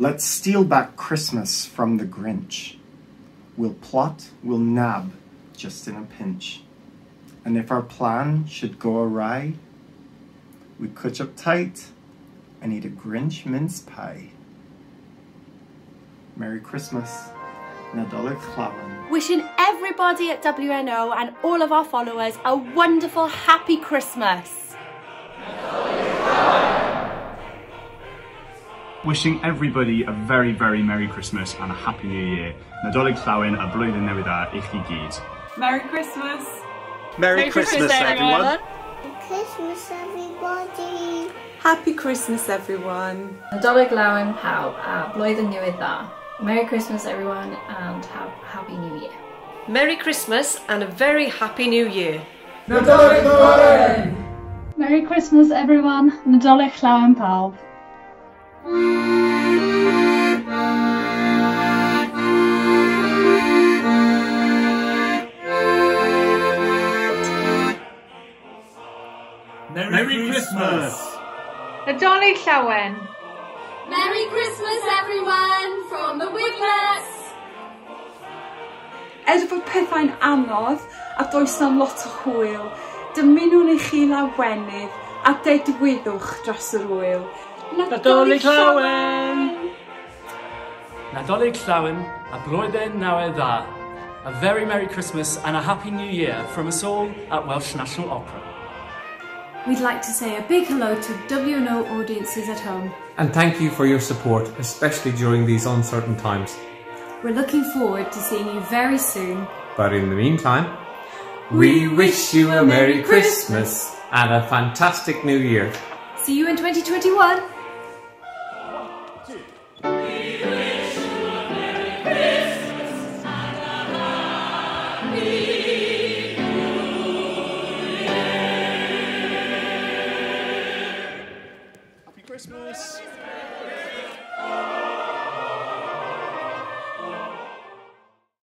Let's steal back Christmas from the Grinch. We'll plot, we'll nab, just in a pinch. And if our plan should go awry, we cutch up tight and eat a Grinch mince pie. Merry Christmas. Nadolig Llawen. Wishing everybody at WNO and all of our followers a wonderful, happy Christmas. Wishing everybody a very, very Merry Christmas and a Happy New Year. Nadolig Llawen a blwyddyn newydd dda i chi gyd. Merry Christmas! Merry, Christmas, everyone. Christmas, everybody. Happy Christmas, everyone! Nadolig Llawen pawb a blwyddyn newydd dda. Merry Christmas everyone and have a Happy New Year. Merry Christmas and a very Happy New Year. Merry Christmas everyone, Nadolig Llawen pawb. Merry, Merry Christmas! Nadolig Llawen. Merry Christmas everyone from the Wiglets! Edrych bod pethau'n anodd a does na'm lot o hwyl, dymunwn i chi lawenydd a dedwyddwch dros yr hwyl. Nadolig Llawen! Nadolig Llawen a blwyddyn nawr e dda. A very Merry Christmas and a Happy New Year from us all at Welsh National Opera. We'd like to say a big hello to WNO audiences at home. And thank you for your support, especially during these uncertain times. We're looking forward to seeing you very soon. But in the meantime, we wish you a Merry Christmas and a fantastic New Year. See you in 2021. Happy Christmas.